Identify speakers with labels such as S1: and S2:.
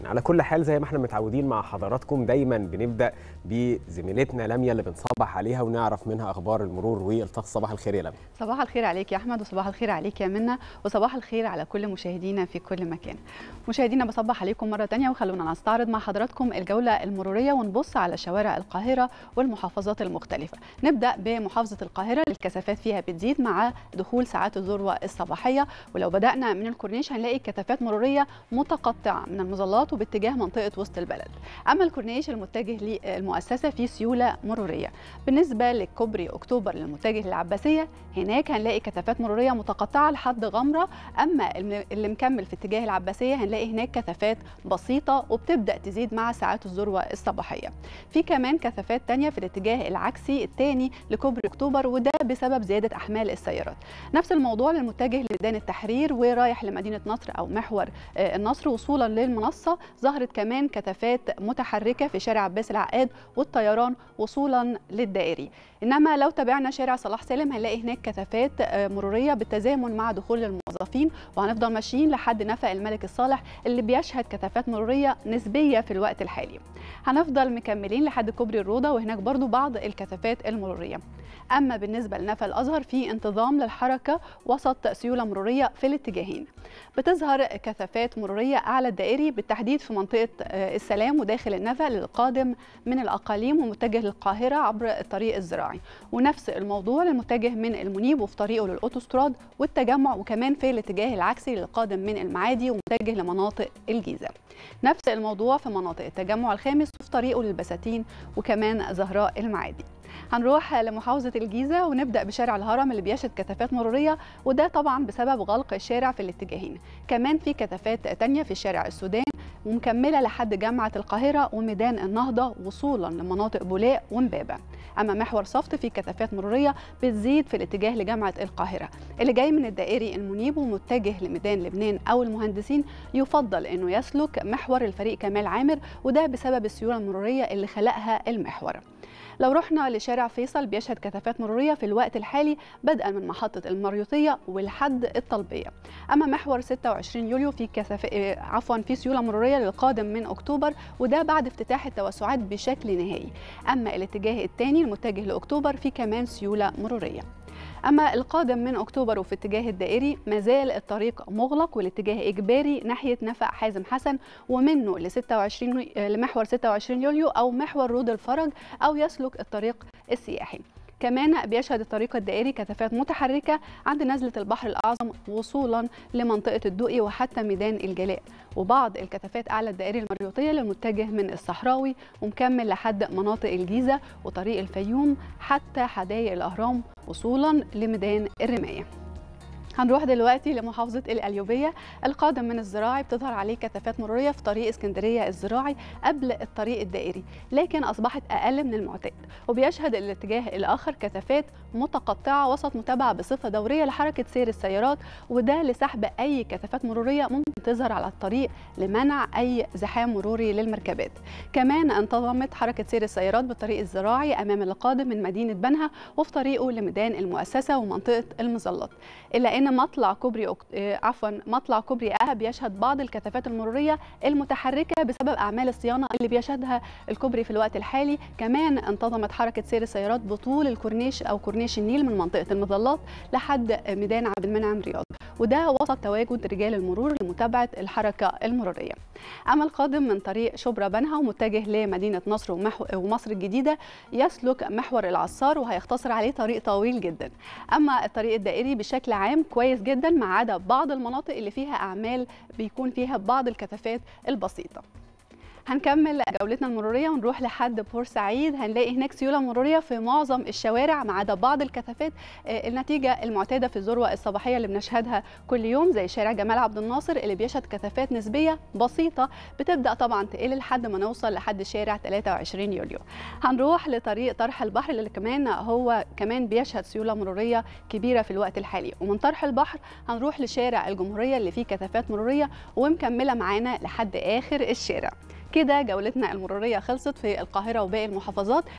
S1: على كل حال زي ما إحنا متعودين مع حضراتكم دايما بنبدأ بزميلتنا لميا اللي بنصبح عليها ونعرف منها أخبار المرور والطقس صباح الخير يا لميا.
S2: صباح الخير عليك يا أحمد وصباح الخير عليك يا منى وصباح الخير على كل مشاهدينا في كل مكان. مشاهدينا بصبح عليكم مرة تانية وخلونا نستعرض مع حضراتكم الجولة المرورية ونبص على شوارع القاهرة والمحافظات المختلفة. نبدأ بمحافظة القاهرة الكثافات فيها بتزيد مع دخول ساعات الذروة الصباحية. ولو بدأنا من الكورنيش هنلاقي كثافات مرورية متقطعة من المظلات وباتجاه منطقة وسط البلد. أما الكورنيش المتجه للمؤسسة في سيولة مرورية. بالنسبة لكوبري أكتوبر المتجه للعباسية هناك هنلاقي كثافات مرورية متقطعة لحد غمرة. أما اللي مكمل في اتجاه العباسية هنلاقي هناك كثافات بسيطة وبتبدأ تزيد مع ساعات الذروة الصباحية. في كمان كثافات تانية في الاتجاه العكسي الثاني لكوبري أكتوبر وده بسبب زيادة أحمال السيارات. نفس الموضوع للمتجه لميدان التحرير ورايح لمدينة نصر أو محور النصر وصولا للمنصه ظهرت كمان كثافات متحركة في شارع عباس العقاد والطيران وصولا للدائري. إنما لو تابعنا شارع صلاح سالم هنلاقي هناك كثافات مرورية بالتزامن مع دخول الموظفين وهنفضل ماشيين لحد نفق الملك الصالح اللي بيشهد كثافات مرورية نسبية في الوقت الحالي. هنفضل مكملين لحد كوبري الروضة وهناك برضو بعض الكثافات المرورية. أما بالنسبة لنفق الأزهر في انتظام للحركة وسط سيوله مرورية في الاتجاهين. بتظهر كثافات مرورية أعلى الدائري بالتحديد في منطقة السلام وداخل النفق للقادم من الأقاليم ومتجه للقاهرة عبر الطريق الزراعي. ونفس الموضوع للمتجه من المنيب وفي طريقه للأوتوستراد والتجمع وكمان في الاتجاه العكسي للقادم من المعادي ومتجه لمناطق الجيزة. نفس الموضوع في مناطق التجمع الخامس وفي طريقه للبساتين وكمان زهراء المعادي. هنروح لمحافظة الجيزة ونبدأ بشارع الهرم اللي بيشهد كثافات مرورية وده طبعا بسبب غلق الشارع في الاتجاهين. كمان في كثافات تانية في شارع السودان ومكملة لحد جامعة القاهرة وميدان النهضة وصولا لمناطق بولاق ومبابة. أما محور صفت في كثافات مرورية بتزيد في الاتجاه لجامعة القاهرة. اللي جاي من الدائري المنيب ومتجه لميدان لبنان أو المهندسين يفضل أنه يسلك محور الفريق كمال عامر وده بسبب السيولة المرورية اللي خلقها المحور. لو رحنا لشارع فيصل بيشهد كثافات مرورية في الوقت الحالي بدءا من محطة المريوطية ولحد الطلبية. أما محور 26 يوليو في كثافة عفوا في سيولة مرورية للقادم من أكتوبر وده بعد افتتاح التوسعات بشكل نهائي. أما الاتجاه الثاني المتجه لأكتوبر في كمان سيولة مرورية. أما القادم من أكتوبر وفي اتجاه الدائري ما زال الطريق مغلق والاتجاه إجباري ناحية نفق حازم حسن ومنه ل 26 لمحور 26 يوليو أو محور رود الفرج أو يسلك الطريق السياحي. كمان بيشهد الطريق الدائري كثافات متحركة عند نزلة البحر الأعظم وصولا لمنطقة الدقي وحتى ميدان الجلاء. وبعض الكثافات أعلى الدائري المريوطية للمتجه من الصحراوي ومكمل لحد مناطق الجيزة وطريق الفيوم حتى حدائق الأهرام وصولا لميدان الرماية. هنروح دلوقتي لمحافظة القليوبية القادم من الزراعي بتظهر عليه كثافات مرورية في طريق اسكندرية الزراعي قبل الطريق الدائري لكن أصبحت أقل من المعتاد. وبيشهد الاتجاه الآخر كثافات متقطعة وسط متابعة بصفة دورية لحركة سير السيارات وده لسحب أي كثافات مرورية ممكن تظهر على الطريق لمنع أي زحام مروري للمركبات. كمان انتظمت حركة سير السيارات بالطريق الزراعي أمام القادم من مدينة بنها وفي طريقه لميدان المؤسسة ومنطقة المظلات. إلا إن مطلع كوبري أكت... عفوا مطلع كوبري أها بيشهد بعض الكثافات المرورية المتحركة بسبب أعمال الصيانة اللي بيشهدها الكوبري في الوقت الحالي. كمان انتظمت حركة سير السيارات بطول الكورنيش أو كورنيش النيل من منطقة المظلات لحد ميدان عبد المنعم رياض. وده وسط تواجد رجال المرور لمتابعة الحركة المرورية. أما القادم من طريق شبرا بنها ومتجه لمدينة نصر ومحو... ومصر الجديدة يسلك محور العصار وهيختصر عليه طريق طويل جدا. أما الطريق الدائري بشكل عام كويس جدا ما عدا بعض المناطق اللي فيها أعمال بيكون فيها بعض الكثافات البسيطة. هنكمل جولتنا المرورية ونروح لحد بورسعيد. هنلاقي هناك سيولة مرورية في معظم الشوارع ما عدا بعض الكثافات النتيجة المعتادة في الذروة الصباحية اللي بنشهدها كل يوم زي شارع جمال عبد الناصر اللي بيشهد كثافات نسبية بسيطة بتبدأ طبعا تقل لحد ما نوصل لحد شارع 23 يوليو. هنروح لطريق طرح البحر اللي كمان هو كمان بيشهد سيولة مرورية كبيرة في الوقت الحالي. ومن طرح البحر هنروح لشارع الجمهورية اللي فيه كثافات مرورية ومكملة معانا لحد آخر الشارع. كده جولتنا المرورية خلصت في القاهرة وباقي المحافظات.